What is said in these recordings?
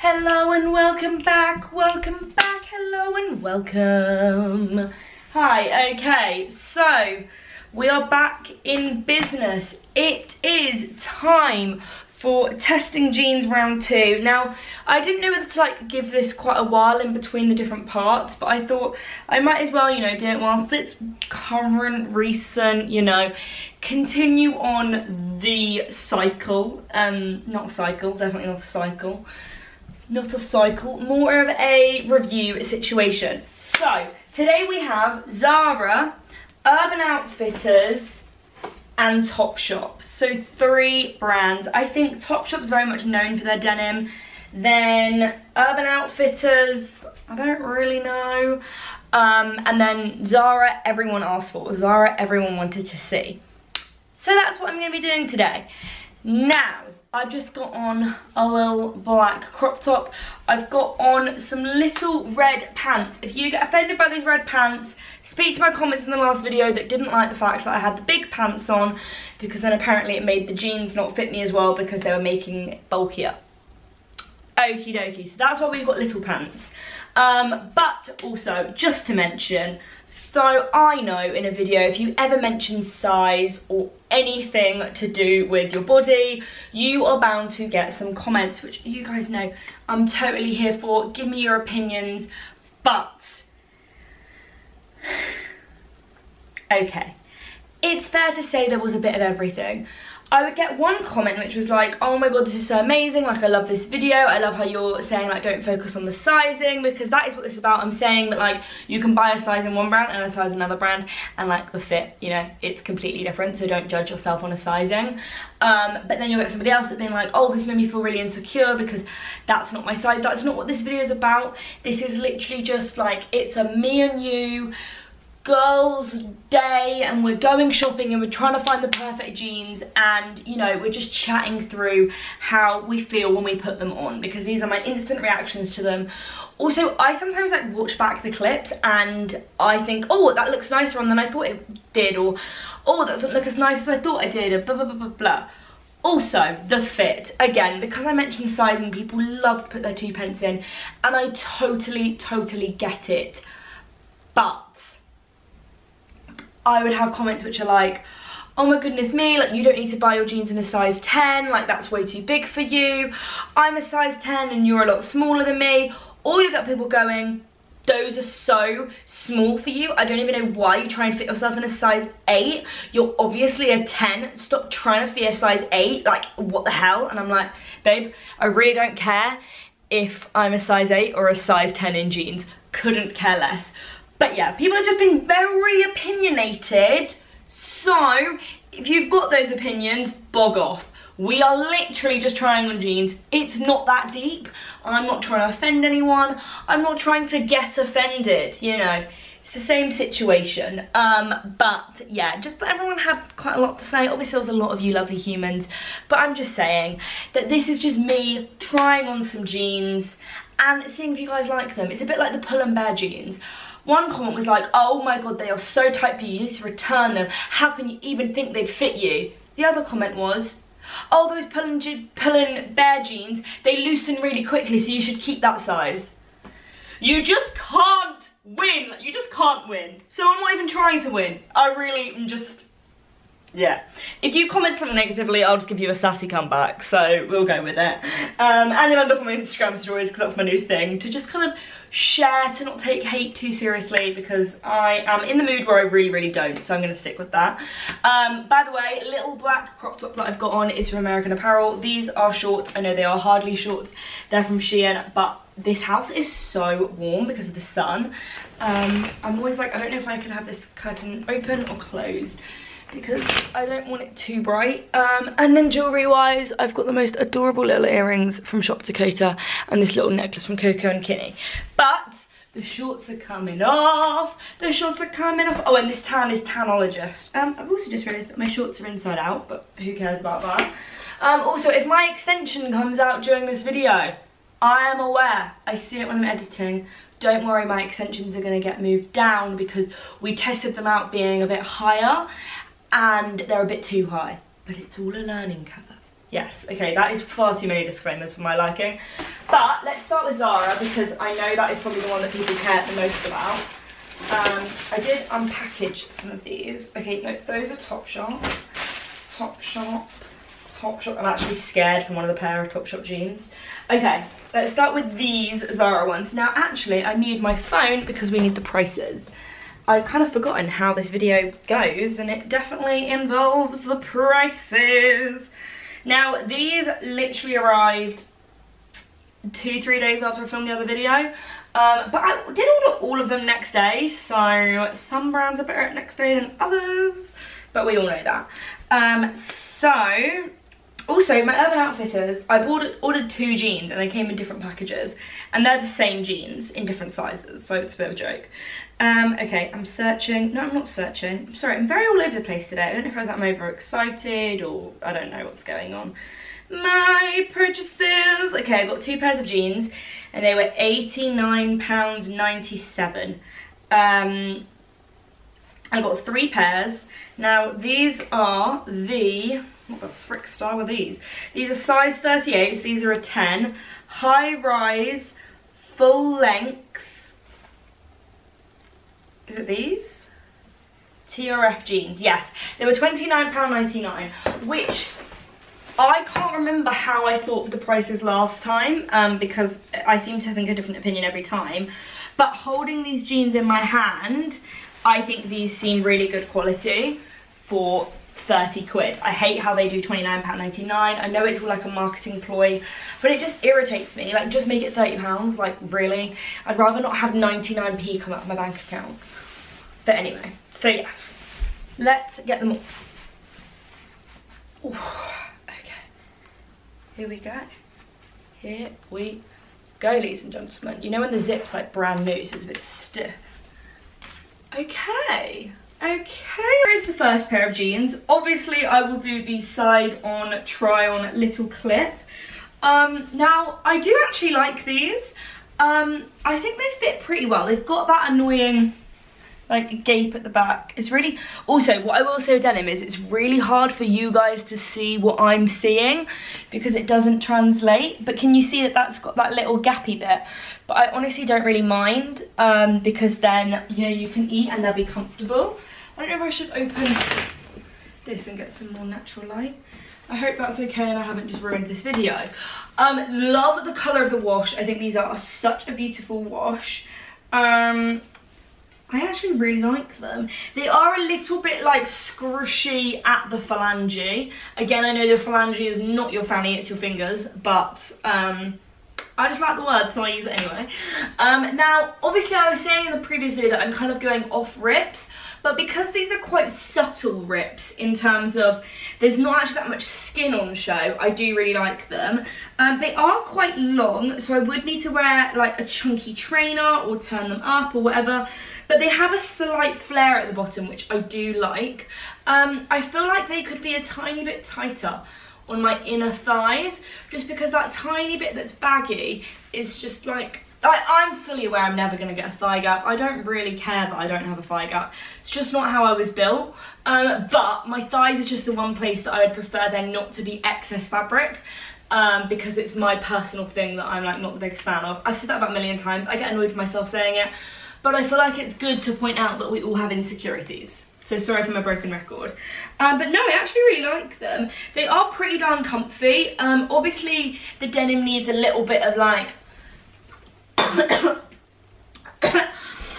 Hello and welcome back, welcome back, hello and welcome. Hi, okay, so we are back in business. It is time for testing jeans round two. Now, I didn't know whether to like give this quite a while in between the different parts, but I thought I might as well, you know, do it whilst it's current, recent, you know, continue on the cycle, um, not cycle, definitely not a cycle, not a cycle, more of a review situation. So, today we have Zara, Urban Outfitters, and Topshop. So three brands. I think Topshop's very much known for their denim. Then Urban Outfitters, I don't really know. Um, and then Zara, everyone asked for. Zara, everyone wanted to see. So that's what I'm going to be doing today. Now, I've just got on a little black crop top. I've got on some little red pants. If you get offended by these red pants, speak to my comments in the last video that didn't like the fact that I had the big pants on because then apparently it made the jeans not fit me as well because they were making it bulkier. Okie dokie, so that's why we've got little pants. Um, but also, just to mention, so I know in a video, if you ever mention size or anything to do with your body, you are bound to get some comments, which you guys know I'm totally here for. Give me your opinions, but... okay. It's fair to say there was a bit of everything. I would get one comment which was like, oh my god, this is so amazing, like I love this video, I love how you're saying like don't focus on the sizing, because that is what this is about. I'm saying that like you can buy a size in one brand and a size in another brand, and like the fit, you know, it's completely different, so don't judge yourself on a sizing. Um, but then you'll get somebody else that's been like, oh, this made me feel really insecure because that's not my size. That's not what this video is about. This is literally just like, it's a me and you girls day and we're going shopping and we're trying to find the perfect jeans and you know we're just chatting through how we feel when we put them on because these are my instant reactions to them also i sometimes like watch back the clips and i think oh that looks nicer on than i thought it did or oh that doesn't look as nice as i thought i did blah blah blah blah blah also, the fit. Again, because I mentioned sizing, people love to put their two pence in, and I totally, totally get it. But I would have comments which are like, oh my goodness me, like you don't need to buy your jeans in a size 10, like that's way too big for you. I'm a size 10 and you're a lot smaller than me. Or you get people going, those are so small for you. I don't even know why you try and fit yourself in a size 8. You're obviously a 10. Stop trying to fit a size 8. Like, what the hell? And I'm like, babe, I really don't care if I'm a size 8 or a size 10 in jeans. Couldn't care less. But yeah, people have just been very opinionated. So, if you've got those opinions, bog off. We are literally just trying on jeans. It's not that deep. I'm not trying to offend anyone. I'm not trying to get offended, you know. It's the same situation. Um, but yeah, just everyone had quite a lot to say. Obviously, there was a lot of you lovely humans. But I'm just saying that this is just me trying on some jeans and seeing if you guys like them. It's a bit like the Pull and Bear jeans. One comment was like, oh my god, they are so tight for you, you need to return them. How can you even think they'd fit you? The other comment was, oh, those pull and, pull bear jeans, they loosen really quickly, so you should keep that size. You just can't win. You just can't win. So I'm not even trying to win. I really am just yeah. If you comment something negatively, I'll just give you a sassy comeback, so we'll go with it. Um, and you'll end up on my Instagram stories, because that's my new thing, to just kind of share, to not take hate too seriously, because I am in the mood where I really, really don't, so I'm going to stick with that. Um, by the way, little black crop top that I've got on is from American Apparel. These are shorts. I know they are hardly shorts. They're from Shein, but this house is so warm because of the sun. Um, I'm always like, I don't know if I can have this curtain open or closed because I don't want it too bright. Um, and then jewellery wise, I've got the most adorable little earrings from Shop Dakota and this little necklace from Coco and Kinney. But the shorts are coming off. The shorts are coming off. Oh, and this tan is Tanologist. Um, I've also just realised that my shorts are inside out, but who cares about that? Um, also, if my extension comes out during this video, I am aware. I see it when I'm editing. Don't worry, my extensions are going to get moved down because we tested them out being a bit higher and they're a bit too high. But it's all a learning curve. Yes, okay, that is far too many disclaimers for my liking. But let's start with Zara because I know that is probably the one that people care the most about. Um, I did unpackage some of these. Okay, no, those are Topshop. Topshop. Topshop. I'm actually scared from one of the pair of Topshop jeans. Okay, let's start with these Zara ones. Now, actually, I need my phone because we need the prices. I've kind of forgotten how this video goes and it definitely involves the prices. Now, these literally arrived two, three days after I filmed the other video. Um, but I did order all of them next day, so some brands are better at next day than others, but we all know that. Um, so, also my Urban Outfitters, I ordered, ordered two jeans and they came in different packages, and they're the same jeans in different sizes, so it's a bit of a joke. Um, okay, I'm searching. No, I'm not searching. I'm sorry, I'm very all over the place today. I don't know if I was I'm overexcited or I don't know what's going on. My purchases. Okay, I got two pairs of jeans and they were £89.97. Um, I got three pairs. Now, these are the, what the frick style were these? These are size 38s, these are a 10. High rise, full length, is it these? TRF jeans, yes. They were £29.99, which I can't remember how I thought of the prices last time um, because I seem to think a different opinion every time. But holding these jeans in my hand, I think these seem really good quality for 30 quid. I hate how they do £29.99. I know it's all like a marketing ploy, but it just irritates me. Like, just make it £30. Like, really? I'd rather not have 99p come out of my bank account. But anyway, so yes, let's get them all. Ooh, okay, here we go. Here we go, ladies and gentlemen. You know when the zip's like brand new, so it's a bit stiff. Okay, okay. Here's the first pair of jeans. Obviously, I will do the side on try on little clip. Um, now, I do actually like these. Um, I think they fit pretty well. They've got that annoying like gape at the back. It's really, also what I will say with denim is it's really hard for you guys to see what I'm seeing because it doesn't translate. But can you see that that's got that little gappy bit? But I honestly don't really mind um, because then, you know, you can eat and they'll be comfortable. I don't know if I should open this and get some more natural light. I hope that's okay and I haven't just ruined this video. Um, love the colour of the wash. I think these are such a beautiful wash. Um, I actually really like them. They are a little bit like squishy at the phalange. Again, I know the phalange is not your fanny, it's your fingers, but um, I just like the word, so I use it anyway. Um, now, obviously I was saying in the previous video that I'm kind of going off rips, but because these are quite subtle rips in terms of there's not actually that much skin on show, I do really like them. Um, they are quite long, so I would need to wear like a chunky trainer or turn them up or whatever but they have a slight flare at the bottom, which I do like. Um, I feel like they could be a tiny bit tighter on my inner thighs, just because that tiny bit that's baggy is just like, I, am fully aware I'm never going to get a thigh gap. I don't really care that I don't have a thigh gap. It's just not how I was built. Um, but my thighs is just the one place that I would prefer there not to be excess fabric. Um, because it's my personal thing that I'm like not the biggest fan of. I've said that about a million times. I get annoyed with myself saying it but I feel like it's good to point out that we all have insecurities. So sorry for my broken record. Um, but no, I actually really like them. They are pretty darn comfy. Um, obviously, the denim needs a little bit of like...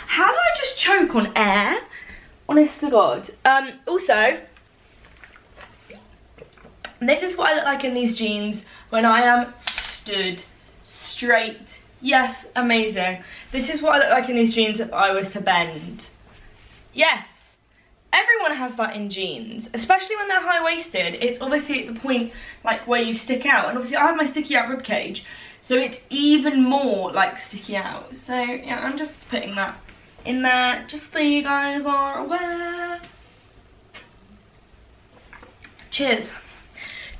How did I just choke on air? Honest to God. Um, also, this is what I look like in these jeans when I am stood straight Yes, amazing. This is what I look like in these jeans if I was to bend. Yes, everyone has that in jeans, especially when they're high-waisted. It's obviously at the point like where you stick out, and obviously I have my sticky out rib cage, so it's even more like sticky out. So yeah, I'm just putting that in there just so you guys are aware. Cheers.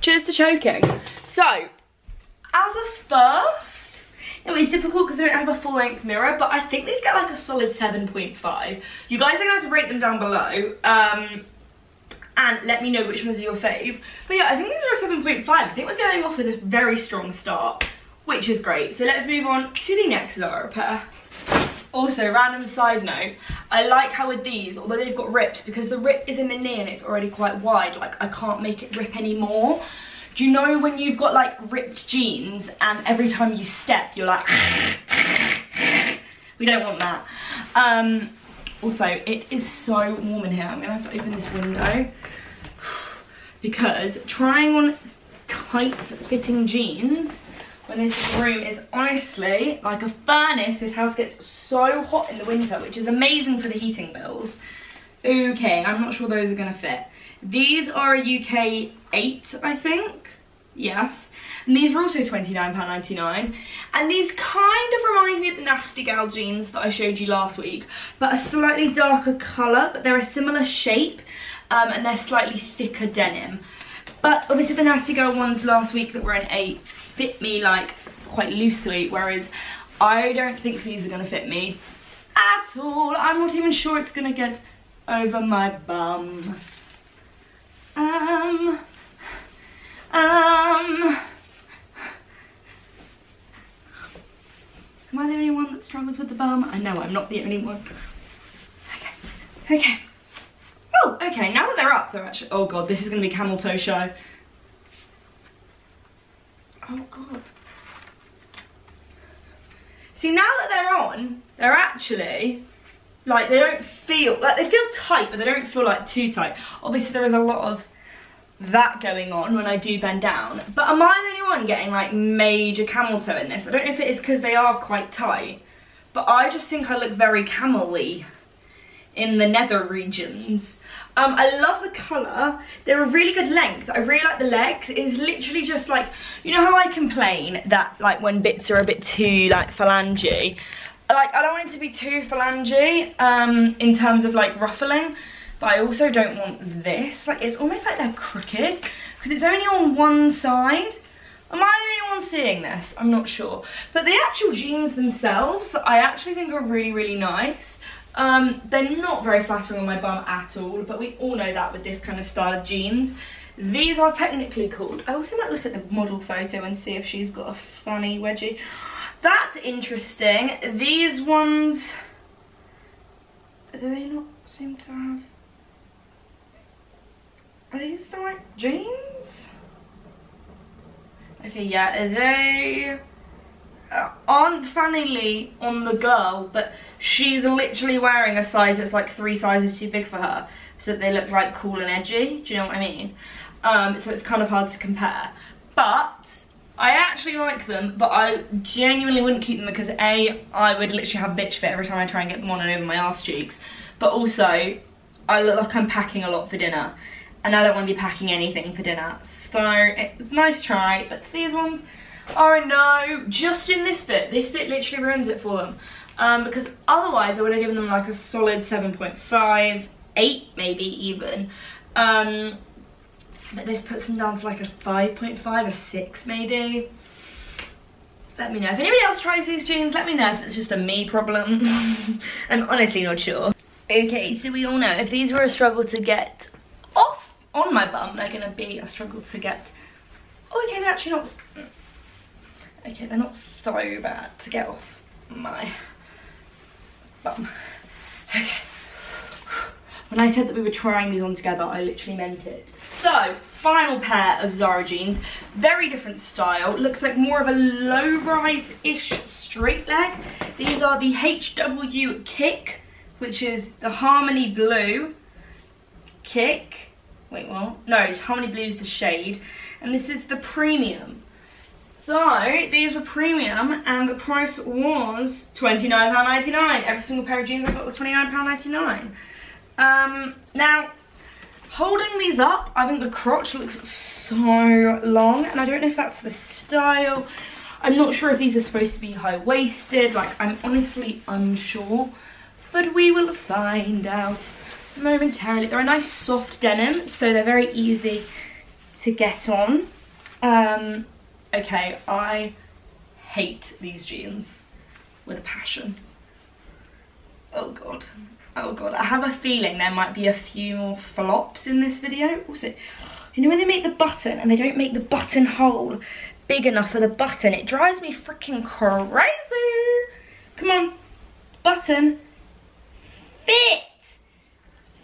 Cheers to choking. So, as a first, it's difficult because I don't have a full length mirror, but I think these get like a solid 7.5. You guys are going to have to rate them down below. Um, and let me know which ones are your fave. But yeah, I think these are a 7.5. I think we're going off with a very strong start, which is great. So let's move on to the next Zara pair. Also, random side note, I like how with these, although they've got rips, because the rip is in the knee and it's already quite wide, like I can't make it rip anymore. Do you know when you've got like ripped jeans and every time you step, you're like, we don't want that. Um, also, it is so warm in here. I'm gonna have to open this window because trying on tight fitting jeans when this room is honestly like a furnace. This house gets so hot in the winter, which is amazing for the heating bills. Okay, I'm not sure those are gonna fit. These are a UK 8, I think. Yes. And these are also £29.99. And these kind of remind me of the Nasty Gal jeans that I showed you last week, but a slightly darker colour, but they're a similar shape, um, and they're slightly thicker denim. But obviously the Nasty Gal ones last week that were in 8 fit me like quite loosely, whereas I don't think these are gonna fit me at all. I'm not even sure it's gonna get over my bum. Um, um, am I the only one that struggles with the bum? I know I'm not the only one. Okay, okay. Oh, okay, now that they're up, they're actually, oh God, this is gonna be camel toe show. Oh god. See, now that they're on, they're actually, like, they don't feel, like, they feel tight, but they don't feel, like, too tight. Obviously, there is a lot of that going on when I do bend down. But am I the only one getting, like, major camel toe in this? I don't know if it is because they are quite tight, but I just think I look very camel-y in the nether regions. Um, I love the colour. They're a really good length. I really like the legs. It's literally just like, you know how I complain that like when bits are a bit too like phalange? Like I don't want it to be too phalange um, in terms of like ruffling, but I also don't want this. Like it's almost like they're crooked because it's only on one side. Am I the only one seeing this? I'm not sure. But the actual jeans themselves, I actually think are really, really nice. Um, they're not very flattering on my bum at all, but we all know that with this kind of style of jeans. These are technically called, I also might look at the model photo and see if she's got a funny wedgie. That's interesting. These ones, do they not seem to have, are these the right jeans? Okay, yeah, are they, aren't funnily on the girl, but she's literally wearing a size that's like three sizes too big for her, so they look like cool and edgy. Do you know what I mean? Um, so it's kind of hard to compare. But I actually like them, but I genuinely wouldn't keep them because A, I would literally have bitch fit every time I try and get them on and over my ass cheeks. But also, I look like I'm packing a lot for dinner. And I don't want to be packing anything for dinner. So it's a nice try, but these ones, Oh no, just in this bit. This bit literally ruins it for them. Um, because otherwise I would have given them like a solid 7.5, 8 maybe even. Um, but this puts them down to like a 5.5, a 6 maybe. Let me know. If anybody else tries these jeans, let me know if it's just a me problem. I'm honestly not sure. Okay, so we all know if these were a struggle to get off on my bum, they're gonna be a struggle to get... Oh, okay, they're actually not... Okay, they're not so bad to get off my bum. Okay. When I said that we were trying these on together, I literally meant it. So, final pair of Zara jeans. Very different style. Looks like more of a low-rise-ish straight leg. These are the HW Kick, which is the Harmony Blue Kick. Wait, what? No, Harmony Blue is the shade. And this is the Premium. So these were premium and the price was £29.99. Every single pair of jeans I got was £29.99. Um, now, holding these up, I think the crotch looks so long and I don't know if that's the style. I'm not sure if these are supposed to be high-waisted, like I'm honestly unsure. But we will find out momentarily. They're a nice soft denim, so they're very easy to get on. Um, okay, I hate these jeans with a passion. Oh god. Oh god, I have a feeling there might be a few more flops in this video. Also, you know when they make the button and they don't make the button hole big enough for the button? It drives me freaking crazy. Come on, button. Fit!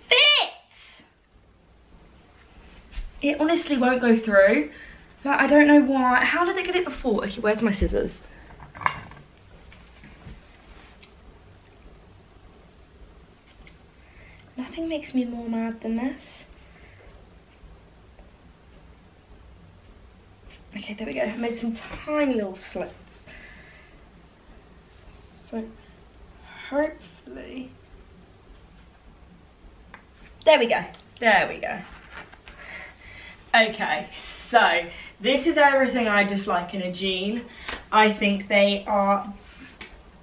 Fit! It honestly won't go through. Like, I don't know why. How did they get it before? Okay, where's my scissors? Nothing makes me more mad than this. Okay, there we go. I made some tiny little slits. So, hopefully... There we go. There we go. Okay, so this is everything I dislike in a jean. I think they are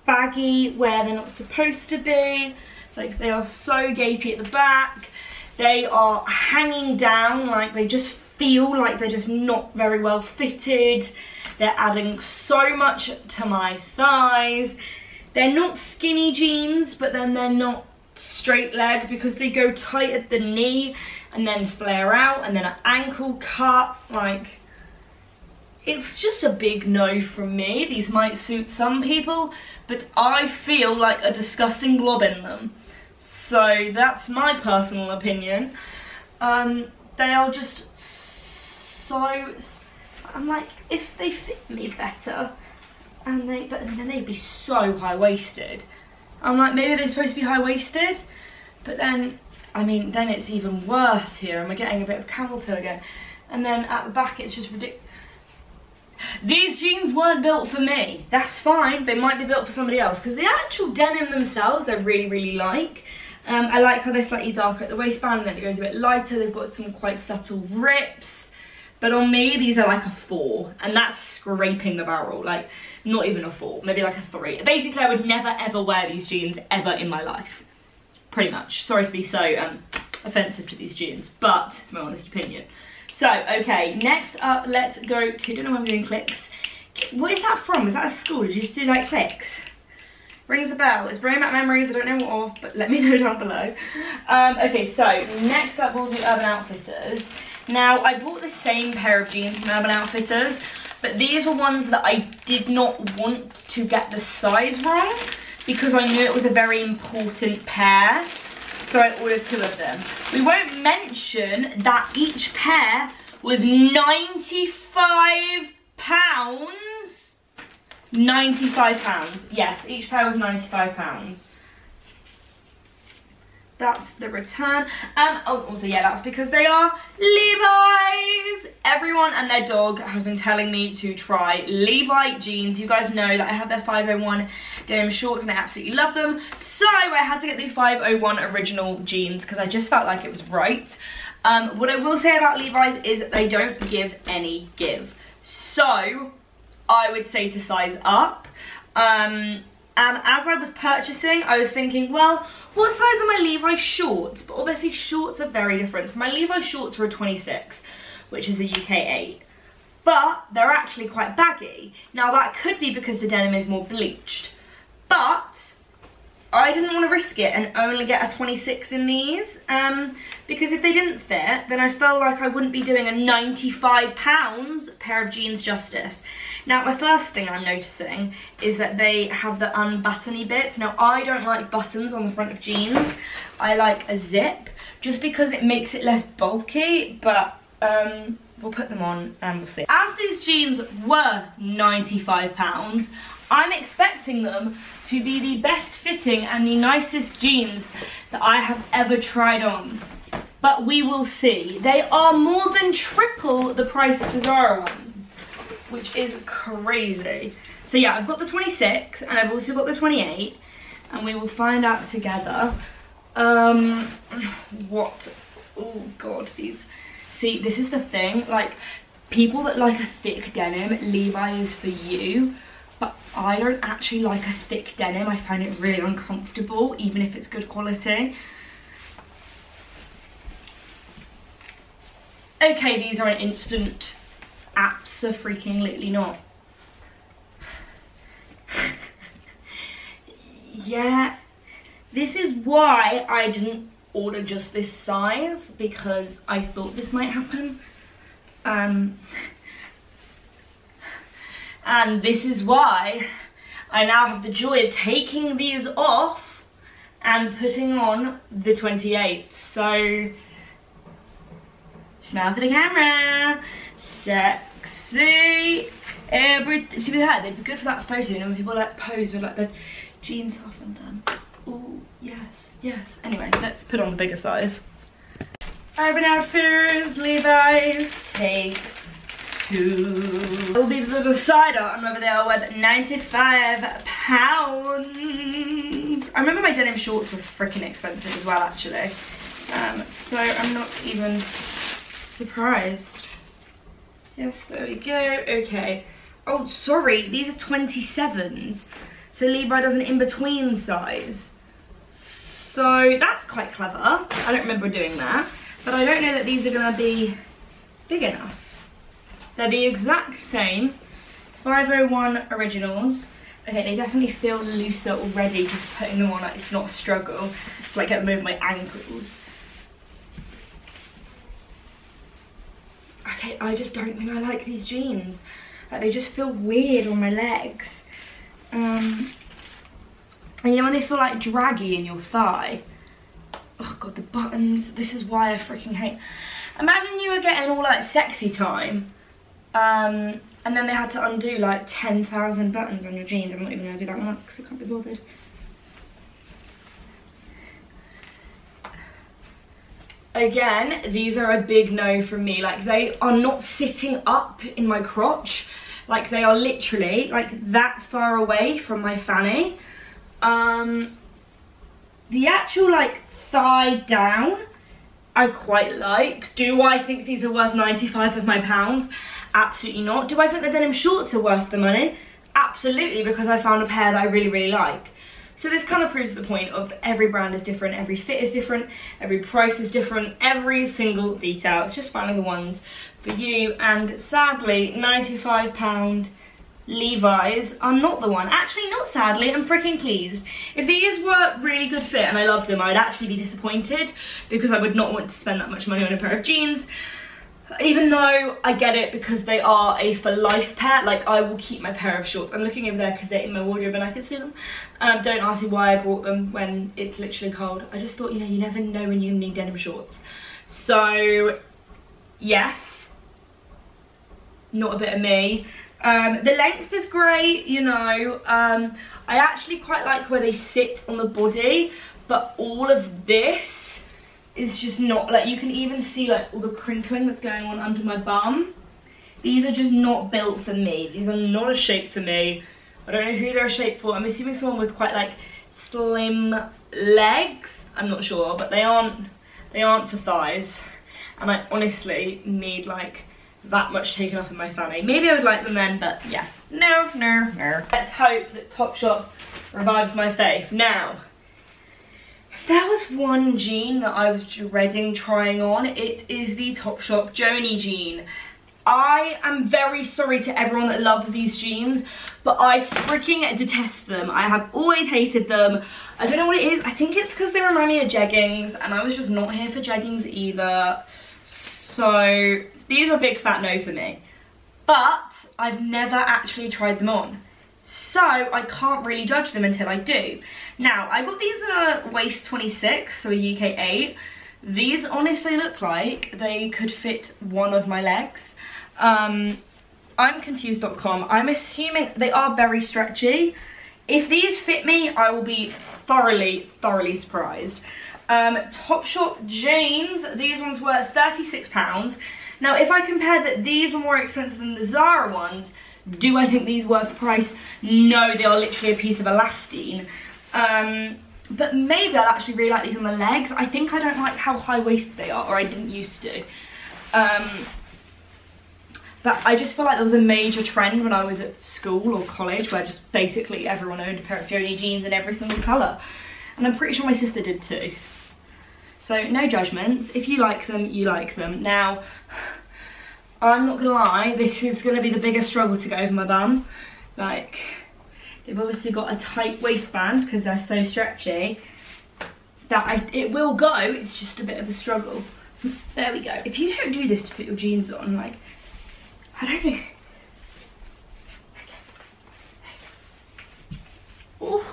baggy where they're not supposed to be. Like they are so gapey at the back. They are hanging down like they just feel like they're just not very well fitted. They're adding so much to my thighs. They're not skinny jeans, but then they're not straight leg because they go tight at the knee and then flare out and then an ankle cut. Like, it's just a big no from me. These might suit some people, but I feel like a disgusting blob in them. So that's my personal opinion. Um, they are just so. I'm like, if they fit me better, and they, but then they'd be so high waisted. I'm like, maybe they're supposed to be high waisted, but then, I mean, then it's even worse here. Am I getting a bit of camel toe again? And then at the back, it's just ridiculous. These jeans weren't built for me. That's fine. They might be built for somebody else because the actual denim themselves, I really, really like. Um, I like how they're slightly darker at the waistband and then it goes a bit lighter. They've got some quite subtle rips. But on me, these are like a four. And that's scraping the barrel. Like, not even a four. Maybe like a three. Basically, I would never ever wear these jeans ever in my life. Pretty much. Sorry to be so um, offensive to these jeans. But it's my honest opinion. So, okay. Next up, let's go to... don't know why I'm doing clicks. What is that from? Is that a school? Did you just do like clicks? rings a bell. It's bringing back memories, I don't know what of, but let me know down below. Um, okay, so next up will be Urban Outfitters. Now, I bought the same pair of jeans from Urban Outfitters, but these were ones that I did not want to get the size wrong because I knew it was a very important pair. So I ordered two of them. We won't mention that each pair was 95 pounds 95 pounds. Yes, each pair was 95 pounds. That's the return. Um, oh, also, yeah, that's because they are Levi's. Everyone and their dog has been telling me to try Levi jeans. You guys know that I have their 501 denim shorts and I absolutely love them. So I had to get the 501 original jeans because I just felt like it was right. Um, what I will say about Levi's is that they don't give any give. So I would say to size up. Um, and as I was purchasing, I was thinking, well, what size are my Levi shorts? But obviously shorts are very different. So my Levi shorts are a 26, which is a UK 8. But they're actually quite baggy. Now that could be because the denim is more bleached. But I didn't want to risk it and only get a 26 in these um, because if they didn't fit then I felt like I wouldn't be doing a 95 pounds pair of jeans justice. Now my first thing I'm noticing is that they have the unbuttony bits. Now I don't like buttons on the front of jeans. I like a zip just because it makes it less bulky but um, we'll put them on and we'll see. As these jeans were 95 pounds I'm expecting them to be the best fitting and the nicest jeans that I have ever tried on. But we will see. They are more than triple the price of the Zara ones, which is crazy. So yeah, I've got the 26 and I've also got the 28 and we will find out together um, what, oh God, these, see, this is the thing, like, people that like a thick denim, Levi is for you but I don't actually like a thick denim. I find it really uncomfortable, even if it's good quality. Okay, these are an instant. Abso-freaking-litely not. yeah, This is why I didn't order just this size because I thought this might happen. Um, and this is why I now have the joy of taking these off and putting on the 28. So, smile for the camera. Sexy. Every see with that, they'd be good for that photo, you know, when people like pose with like the jeans off and done. Oh, yes, yes. Anyway, let's put on the bigger size. Urban Outfitters, Levi's, take two. I'll leave the decider on whether they are worth 95 pounds. I remember my denim shorts were freaking expensive as well, actually. Um, so I'm not even surprised. Yes, there we go. Okay. Oh, sorry, these are 27s. So Levi does an in-between size. So that's quite clever. I don't remember doing that. But I don't know that these are going to be big enough. They're the exact same. 501 originals. Okay, they definitely feel looser already just putting them on. Like, it's not a struggle. It's like getting move my ankles. Okay, I just don't think I like these jeans. Like they just feel weird on my legs. Um, and you know when they feel like draggy in your thigh? Oh god, the buttons. This is why I freaking hate. Imagine you were getting all like sexy time. Um, and then they had to undo like 10,000 buttons on your jeans. I'm not even to do that one because I can't be bothered. Again, these are a big no from me. Like they are not sitting up in my crotch. Like they are literally like that far away from my fanny. Um, the actual like thigh down, I quite like. Do I think these are worth 95 of my pounds? Absolutely not. Do I think the denim shorts are worth the money? Absolutely, because I found a pair that I really, really like. So this kind of proves the point of every brand is different, every fit is different, every price is different, every single detail. It's just finding the ones for you. And sadly, £95 Levi's are not the one. Actually, not sadly, I'm freaking pleased. If these were really good fit and I loved them, I'd actually be disappointed because I would not want to spend that much money on a pair of jeans even though I get it because they are a for life pair, like I will keep my pair of shorts. I'm looking over there because they're in my wardrobe and I can see them. Um, don't ask me why I bought them when it's literally cold. I just thought, you know, you never know when you need denim shorts. So, yes, not a bit of me. Um, the length is great, you know. Um, I actually quite like where they sit on the body, but all of this is just not, like you can even see like all the crinkling that's going on under my bum. These are just not built for me. These are not a shape for me. I don't know who they're a shape for. I'm assuming someone with quite like slim legs. I'm not sure, but they aren't, they aren't for thighs. And I honestly need like that much taken off in my fanny. Maybe I would like them then, but yeah. No, no, no. Let's hope that Topshop revives my faith. Now, there was one jean that I was dreading trying on, it is the Topshop Joni jean. I am very sorry to everyone that loves these jeans, but I freaking detest them. I have always hated them. I don't know what it is. I think it's because they remind me of jeggings, and I was just not here for jeggings either. So these are a big fat no for me. But I've never actually tried them on. So I can't really judge them until I do. Now, I got these at waist 26, so a UK 8. These honestly look like they could fit one of my legs. Um, I'm confused.com. I'm assuming they are very stretchy. If these fit me, I will be thoroughly, thoroughly surprised. Um, Topshop jeans, these ones were £36. Now, if I compare that these were more expensive than the Zara ones, do I think these worth the price? No, they are literally a piece of elastane. Um, but maybe I'll actually really like these on the legs. I think I don't like how high-waisted they are, or I didn't used to. Um, but I just feel like there was a major trend when I was at school or college where just basically everyone owned a pair of Joni jeans in every single colour. And I'm pretty sure my sister did too. So no judgments. If you like them, you like them. Now, I'm not gonna lie, this is gonna be the biggest struggle to get over my bum. Like, they've obviously got a tight waistband because they're so stretchy. that I, it will go, it's just a bit of a struggle. There we go. If you don't do this to put your jeans on, like, I don't know. Oh.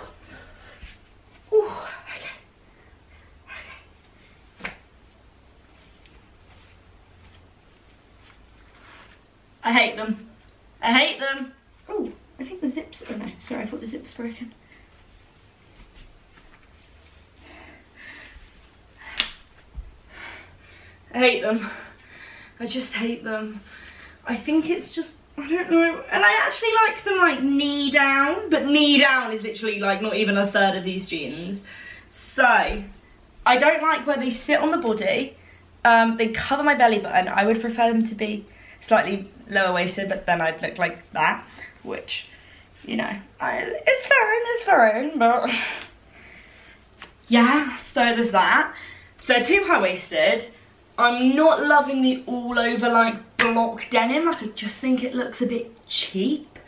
Oh. Okay. Okay. I hate them. I hate them. Oh, I think the zips, oh no, sorry, I thought the zip was broken. I hate them. I just hate them. I think it's just, I don't know. And I actually like them like knee down, but knee down is literally like not even a third of these jeans. So, I don't like where they sit on the body. Um, they cover my belly button. I would prefer them to be slightly lower waisted, but then I'd look like that, which, you know, I, it's fine, it's fine, but yeah, so there's that. So too high waisted. I'm not loving the all over like block denim. Like I just think it looks a bit cheap.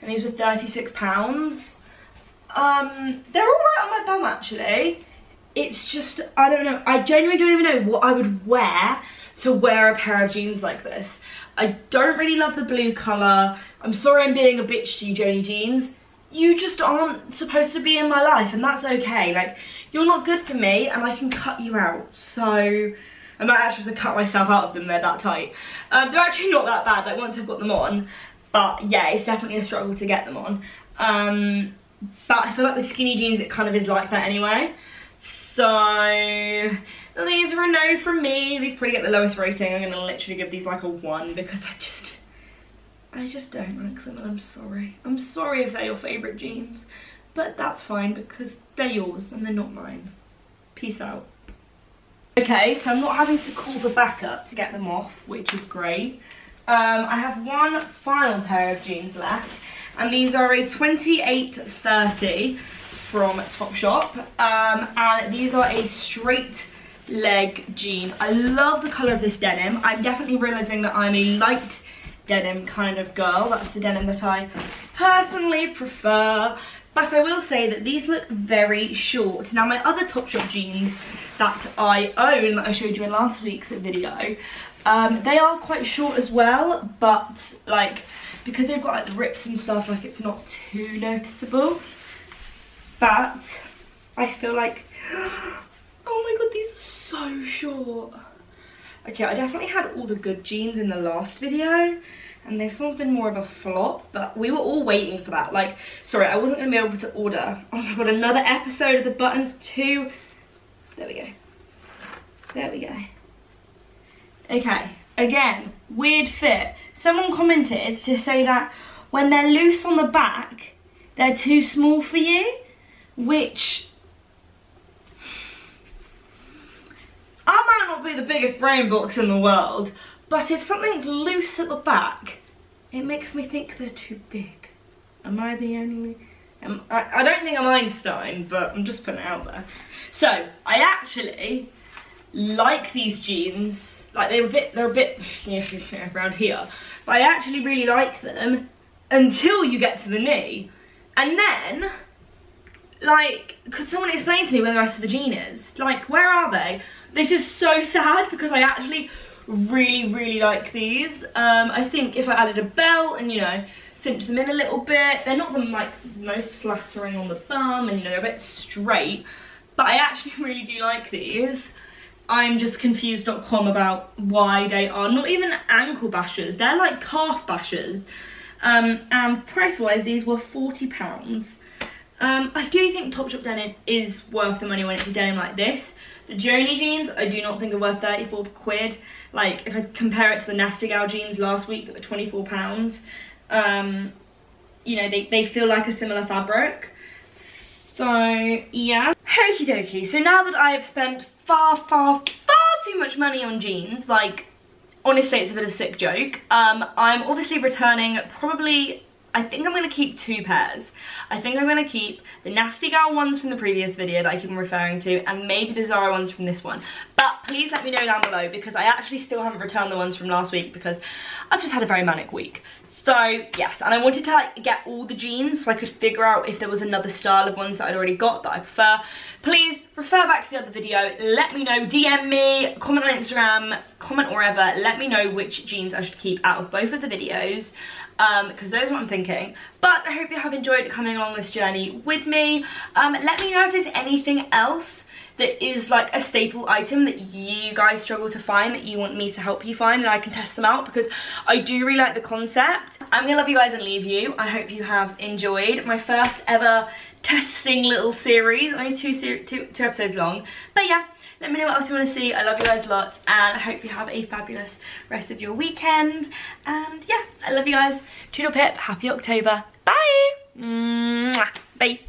And these were 36 pounds. Um, they're all right on my bum actually. It's just, I don't know, I genuinely don't even know what I would wear to wear a pair of jeans like this. I don't really love the blue colour. I'm sorry I'm being a bitch to you, Joni Jeans. You just aren't supposed to be in my life and that's okay. Like, you're not good for me and I can cut you out. So, I might actually have to cut myself out of them, they're that tight. Um, they're actually not that bad, like once I've got them on. But yeah, it's definitely a struggle to get them on. Um, but I feel like the skinny jeans, it kind of is like that anyway. So, these are a no from me. These probably get the lowest rating. I'm to literally give these like a 1 because I just, I just don't like them and I'm sorry. I'm sorry if they're your favourite jeans. But that's fine because they're yours and they're not mine. Peace out. Okay, so I'm not having to call the backup to get them off, which is great. Um, I have one final pair of jeans left, and these are a 2830 from Topshop, um, and these are a straight leg jean. I love the colour of this denim. I'm definitely realising that I'm a light denim kind of girl. That's the denim that I personally prefer. But I will say that these look very short. Now my other Topshop jeans that I own that I showed you in last week's video, um, they are quite short as well, but like, because they've got like the rips and stuff, like it's not too noticeable. But I feel like, oh my god, these are so short. Okay, I definitely had all the good jeans in the last video, and this one's been more of a flop, but we were all waiting for that. Like, sorry, I wasn't gonna be able to order. Oh my god, another episode of the Buttons too. there we go. There we go. Okay, again, weird fit. Someone commented to say that when they're loose on the back, they're too small for you, which I might not be the biggest brain box in the world, but if something's loose at the back, it makes me think they're too big. Am I the only... Um, I, I don't think I'm Einstein, but I'm just putting it out there. So, I actually like these jeans. Like, they're a bit, they're a bit around here. But I actually really like them until you get to the knee. And then, like, could someone explain to me where the rest of the jean is? Like, where are they? This is so sad because I actually really, really like these. Um, I think if I added a belt and, you know, cinch them in a little bit. They're not the like most flattering on the bum and you know, they're a bit straight, but I actually really do like these. I'm just confused.com about why they are not even ankle bashers, they're like calf bashers. Um, and price-wise, these were £40. Um, I do think Topshop denim is worth the money when it's a denim like this. The Joni jeans, I do not think are worth 34 quid. Like, if I compare it to the Nasty Gal jeans last week that were 24 pounds, um, you know, they, they feel like a similar fabric. So, yeah. Okie dokie. So now that I have spent far, far, far too much money on jeans, like, honestly, it's a bit of a sick joke. Um, I'm obviously returning probably I think I'm going to keep two pairs. I think I'm going to keep the Nasty Gal ones from the previous video that I keep referring to and maybe the Zara ones from this one. But please let me know down below because I actually still haven't returned the ones from last week because I've just had a very manic week. So yes, and I wanted to like get all the jeans so I could figure out if there was another style of ones that I'd already got that I prefer. Please refer back to the other video, let me know, DM me, comment on Instagram, comment wherever, let me know which jeans I should keep out of both of the videos because um, those are what I'm thinking. But I hope you have enjoyed coming along this journey with me. Um, let me know if there's anything else that is like a staple item that you guys struggle to find that you want me to help you find and I can test them out because I do really like the concept. I'm gonna love you guys and leave you. I hope you have enjoyed my first ever testing little series, only two, two, two episodes long. But yeah, let me know what else you want to see. I love you guys a lot and I hope you have a fabulous rest of your weekend. And yeah, I love you guys. Toodle pip, happy October. Bye. Mwah. Bye.